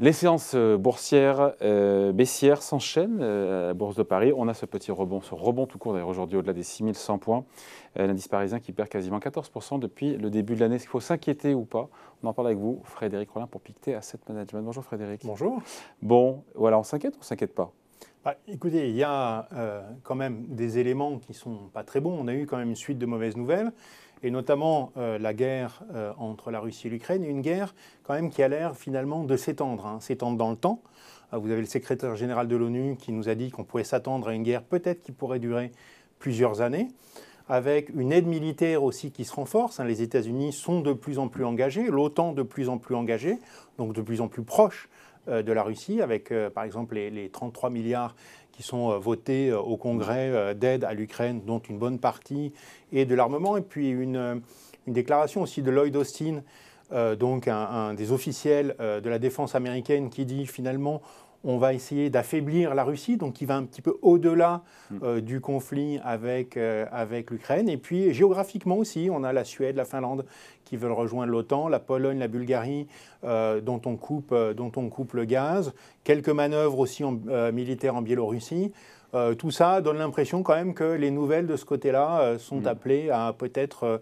Les séances euh, boursières euh, baissières s'enchaînent euh, à la Bourse de Paris. On a ce petit rebond, ce rebond tout court d'ailleurs aujourd'hui au-delà des 6100 points. L'indice parisien qui perd quasiment 14% depuis le début de l'année. Est-ce qu'il faut s'inquiéter ou pas? On en parle avec vous, Frédéric Rollin, pour Pictet Asset Management. Bonjour Frédéric. Bonjour. Bon, voilà, on s'inquiète ou on s'inquiète pas? Bah, écoutez, il y a quand même des éléments qui ne sont pas très bons. On a eu quand même une suite de mauvaises nouvelles et notamment euh, la guerre euh, entre la Russie et l'Ukraine, une guerre quand même qui a l'air finalement de s'étendre, hein, s'étendre dans le temps. Euh, vous avez le secrétaire général de l'ONU qui nous a dit qu'on pouvait s'attendre à une guerre peut-être qui pourrait durer plusieurs années, avec une aide militaire aussi qui se renforce. Hein. Les États-Unis sont de plus en plus engagés, l'OTAN de plus en plus engagée, donc de plus en plus proche de la Russie, avec par exemple les 33 milliards qui sont euh, votés euh, au Congrès euh, d'aide à l'Ukraine, dont une bonne partie est de l'armement. Et puis une, déclaration aussi de Lloyd Austin, donc un, des officiels de la défense américaine, qui dit finalement on va essayer d'affaiblir la Russie, donc qui va un petit peu au-delà mm. euh, du conflit avec, euh, avec l'Ukraine. Et puis géographiquement aussi, on a la Suède, la Finlande qui veulent rejoindre l'OTAN, la Pologne, la Bulgarie euh, dont, on coupe, dont on coupe le gaz, quelques manœuvres aussi militaires en Biélorussie. tout ça donne l'impression quand même que les nouvelles de ce côté-là sont mm. appelées à peut-être euh,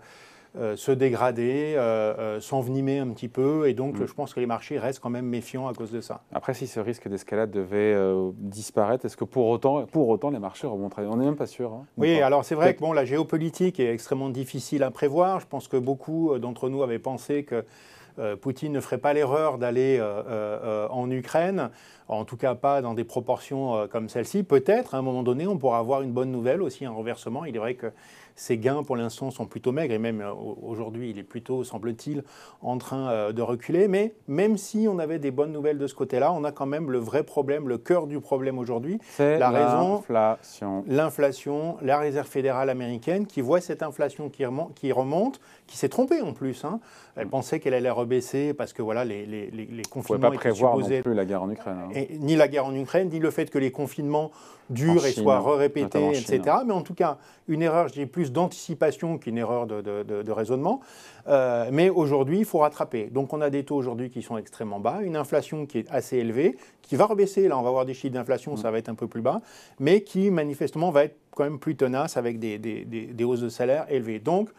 se dégrader, euh, euh, s'envenimer un petit peu. Et donc, mm. je pense que les marchés restent quand même méfiants à cause de ça. Après, si ce risque d'escalade devait disparaître, est-ce que pour autant, pour autant les marchés remonteraient? On n'est même pas sûr. Hein, oui, alors c'est vrai que bon, la géopolitique est extrêmement difficile à prévoir. Je pense que beaucoup d'entre nous avaient pensé que Poutine ne ferait pas l'erreur d'aller en Ukraine, en tout cas pas dans des proportions comme celle-ci. Peut-être, à un moment donné, on pourra avoir une bonne nouvelle aussi, un renversement. Il est vrai que ses gains, pour l'instant, sont plutôt maigres et même euh, aujourd'hui, il est plutôt, semble-t-il, en train euh, de reculer. Mais même si on avait des bonnes nouvelles de ce côté-là, on a quand même le vrai problème, le cœur du problème aujourd'hui. C'est la raison, l'inflation. L'inflation, la Réserve fédérale américaine qui voit cette inflation qui remonte, qui, remonte, qui s'est trompée en plus. Hein. Elle pensait qu'elle allait rebaisser parce que voilà, les, les, les confinements. On ne pas prévoir non plus la guerre en Ukraine. Hein. Ni la guerre en Ukraine, ni le fait que les confinements durent et soient répétés, etc. Mais en tout cas, une erreur, je dis plus d'anticipation qu'une erreur de, raisonnement. Euh, mais aujourd'hui, il faut rattraper. Donc on a des taux aujourd'hui qui sont extrêmement bas, une inflation qui est assez élevée, qui va rebaisser. Là, on va voir des chiffres d'inflation, ça va être un peu plus bas, mais qui manifestement va être quand même plus tenace avec des, des hausses de salaire élevées. Donc,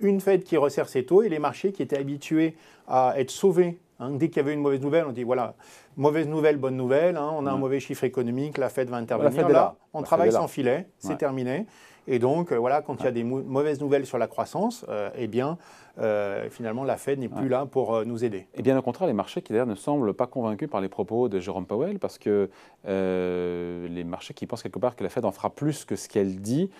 une Fed qui resserre ses taux et les marchés qui étaient habitués à être sauvés. Hein, dès qu'il y avait une mauvaise nouvelle, on dit voilà, mauvaise nouvelle, bonne nouvelle, hein, on a un mauvais chiffre économique, la Fed va intervenir. là, on travaille sans filet, c'est terminé. Et donc, euh, voilà, quand il y a des mauvaises nouvelles sur la croissance, euh, eh bien, euh, finalement, la Fed n'est plus là pour nous aider. Et bien, au contraire, les marchés qui d'ailleurs ne semblent pas convaincus par les propos de Jérôme Powell, parce que les marchés qui pensent quelque part que la Fed en fera plus que ce qu'elle dit,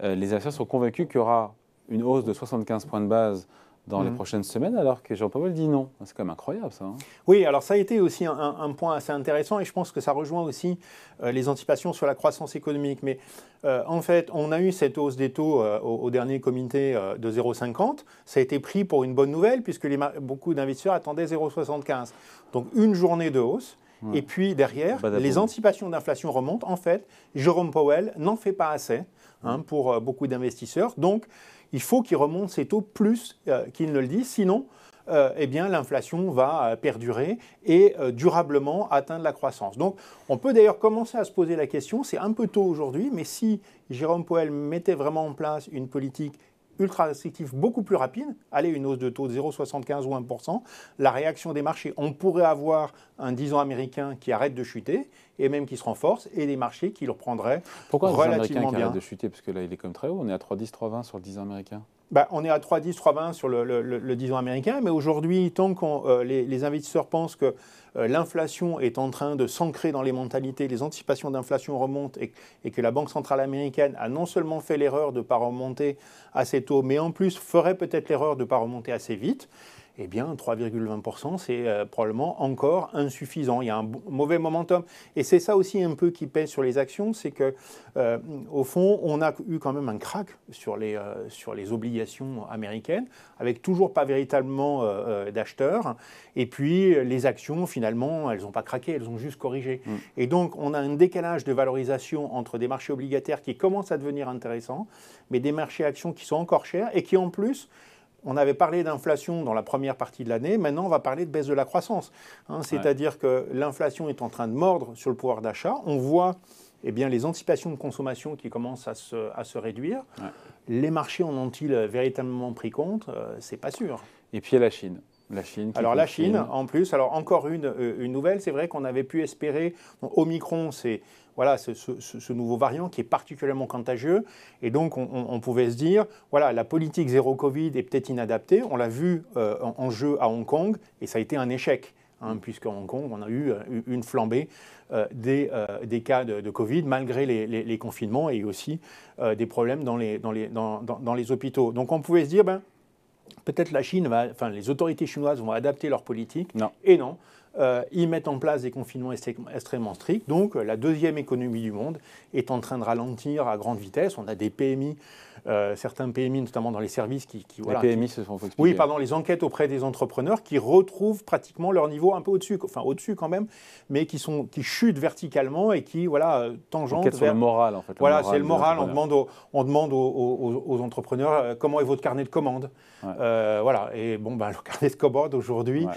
les investisseurs sont convaincus qu'il y aura une hausse de 75 points de base dans les mhm. prochaines semaines, alors que Jean-Paul dit non. C'est quand même incroyable ça. Hein. oui, alors ça a été aussi un, point assez intéressant et je pense que ça rejoint aussi euh, les anticipations sur la croissance économique. Mais euh, en fait, on a eu cette hausse des taux euh, au, dernier comité de 0,50. Ça a été pris pour une bonne nouvelle puisque les, beaucoup d'investisseurs attendaient 0,75. Donc une journée de hausse. Et puis derrière, les anticipations d'inflation remontent. En fait, Jérôme Powell n'en fait pas assez hein, pour beaucoup d'investisseurs. Donc, il faut qu'il remonte ses taux plus euh, qu'il ne le dit, sinon euh, eh bien l'inflation va euh, perdurer et durablement atteindre la croissance. Donc on peut d'ailleurs commencer à se poser la question, c'est un peu tôt aujourd'hui, mais si Jérôme Powell mettait vraiment en place une politique ultra restrictif beaucoup plus rapide, allez, une hausse de taux de 0,75 ou 1%, la réaction des marchés, on pourrait avoir un 10 ans américain qui arrête de chuter et même qui se renforce et des marchés qui le reprendraient Pourquoi relativement qui arrête de chuter? Parce que là, il est comme très haut, on est à 3,10, 3,20 sur le 10 ans américain. Bah, on est à 3,10, 3,20 sur le, le, 10 ans américain, mais aujourd'hui, tant que euh, les, investisseurs pensent que euh, l'inflation est en train de s'ancrer dans les mentalités, les anticipations d'inflation remontent et, que la Banque centrale américaine a non seulement fait l'erreur de ne pas remonter assez tôt, mais en plus ferait peut-être l'erreur de ne pas remonter assez vite, eh bien 3,20%, c'est euh, probablement encore insuffisant. Il y a un mauvais momentum. Et c'est ça aussi un peu qui pèse sur les actions, c'est que euh, au fond, on a eu quand même un crack sur les, euh, sur les obligations américaines, avec toujours pas véritablement d'acheteurs. Et puis les actions, finalement, elles n'ont pas craqué, elles ont juste corrigé. Mm. Et donc on a un décalage de valorisation entre des marchés obligataires qui commencent à devenir intéressants, mais des marchés actions qui sont encore chers et qui en plus on avait parlé d'inflation dans la première partie de l'année, maintenant on va parler de baisse de la croissance. Hein. C'est-à-dire que l'inflation est en train de mordre sur le pouvoir d'achat. On voit eh bien, les anticipations de consommation qui commencent à se, réduire. Les marchés en ont-ils véritablement pris compte? Euh, C'est pas sûr. Et puis il y a la Chine. La Chine alors la Chine, en plus, alors encore une, euh, une nouvelle, c'est vrai qu'on avait pu espérer, Omicron, c'est voilà, ce, nouveau variant qui est particulièrement contagieux. Et donc, on, pouvait se dire, voilà, la politique zéro Covid est peut-être inadaptée. On l'a vu euh, en, jeu à Hong Kong et ça a été un échec, hein, puisqu'à Hong Kong, on a eu une flambée euh, des, des, cas de, Covid, malgré les, confinements et aussi des problèmes dans les, dans, les, dans, dans les hôpitaux. Donc, on pouvait se dire, ben, peut-être la Chine va, enfin les autorités chinoises vont adapter leur politique. Non. Et non. Euh, ils mettent en place des confinements extrêmement stricts. Donc la deuxième économie du monde est en train de ralentir à grande vitesse. On a des PMI euh, certains PMI, notamment dans les services, qui, qui les PMI, ce sont Oui, pardon, les enquêtes auprès des entrepreneurs qui retrouvent pratiquement leur niveau un peu au-dessus, enfin au-dessus quand même, mais qui sont qui chutent verticalement et qui voilà euh, tangentent vers sur le moral en fait. Voilà, c'est le moral. On demande aux, on demande aux, entrepreneurs euh, comment est votre carnet de commandes. voilà, et bon, ben, le carnet de commandes aujourd'hui,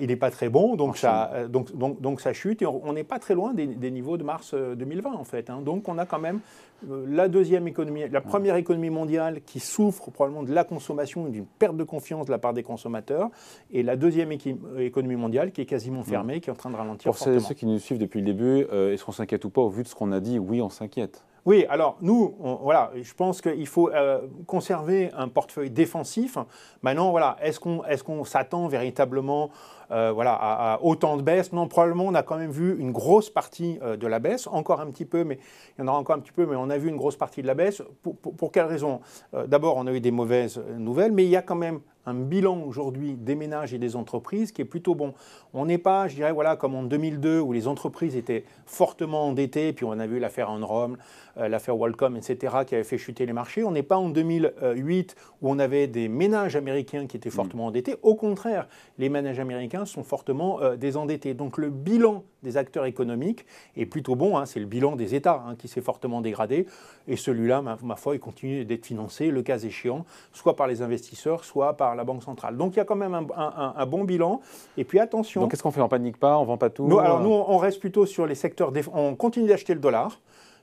il n'est pas très bon, donc ça, donc, donc, donc, ça chute et on n'est pas très loin des, niveaux de mars 2020 en fait. Hein. Donc on a quand même la deuxième économie, la première économie mondiale qui souffre probablement de la consommation et d'une perte de confiance de la part des consommateurs, et la deuxième économie mondiale qui est quasiment fermée, qui est en train de ralentir. Pour ceux qui nous suivent depuis le début, euh, est-ce qu'on s'inquiète ou pas au vu de ce qu'on a dit? Oui, on s'inquiète. Oui, alors nous, voilà, je pense qu'il faut euh, conserver un portefeuille défensif. Maintenant, voilà, est-ce qu'on est qu'on s'attend véritablement euh, voilà, à, autant de baisse Non, probablement, on a quand même vu une grosse partie euh, de la baisse, encore un petit peu, mais il y en aura encore un petit peu, mais on a vu une grosse partie de la baisse. Pour, pour, pour quelles raisons D'abord, on a eu des mauvaises nouvelles, mais il y a quand même un bilan aujourd'hui des ménages et des entreprises qui est plutôt bon. On n'est pas, je dirais, voilà, comme en 2002 où les entreprises étaient fortement endettées, puis on a vu l'affaire Enron, euh, l'affaire Wallcom, etc., qui avait fait chuter les marchés. On n'est pas en 2008 où on avait des ménages américains qui étaient fortement endettés. Au contraire, les ménages américains sont fortement euh, désendettés. Donc le bilan des acteurs économiques est plutôt bon. Hein. C'est le bilan des États hein, qui s'est fortement dégradé. Et celui-là, ma, ma foi, il continue d'être financé, le cas échéant, soit par les investisseurs, soit par la Banque centrale. Donc il y a quand même un, bon bilan. Et puis attention. Donc qu'est-ce qu'on fait? On panique pas On vend pas tout Alors nous, on reste plutôt sur les secteurs. On continue d'acheter le dollar.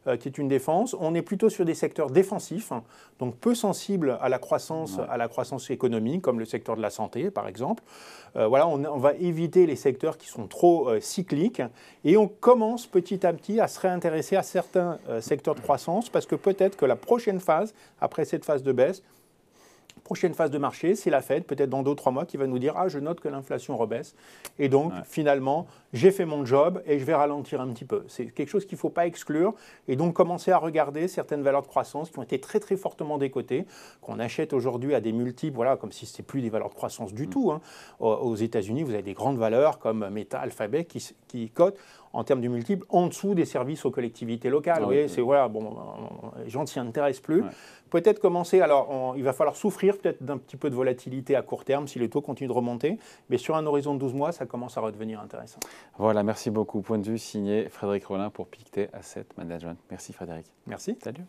Euh, qui est une défense. On est plutôt sur des secteurs défensifs, donc peu sensibles à la croissance, à la croissance économique, comme le secteur de la santé, par exemple. Euh, voilà, on, va éviter les secteurs qui sont trop euh, cycliques et on commence petit à petit à se réintéresser à certains secteurs de croissance parce que peut-être que la prochaine phase, après cette phase de baisse, prochaine phase de marché, c'est la Fed, peut-être dans deux ou trois mois, qui va nous dire Ah, je note que l'inflation rebaisse. Et donc, finalement, j'ai fait mon job et je vais ralentir un petit peu. C'est quelque chose qu'il ne faut pas exclure. Et donc, commencer à regarder certaines valeurs de croissance qui ont été très, très fortement décotées, qu'on achète aujourd'hui à des multiples, voilà, comme si ce n'était plus des valeurs de croissance du mm. tout. Hein. Aux États-Unis, vous avez des grandes valeurs comme Meta, Alphabet qui, qui cotent en termes de multiples en dessous des services aux collectivités locales. vous voyez, c'est voilà, bon, les gens ne s'y intéressent plus. Peut-être commencer, alors il va falloir souffrir peut-être d'un petit peu de volatilité à court terme si les taux continuent de remonter, mais sur un horizon de 12 mois, ça commence à redevenir intéressant. Voilà, merci beaucoup. Point de vue signé Frédéric Rollin pour Pictet Asset Management. Merci Frédéric. Merci. Salut.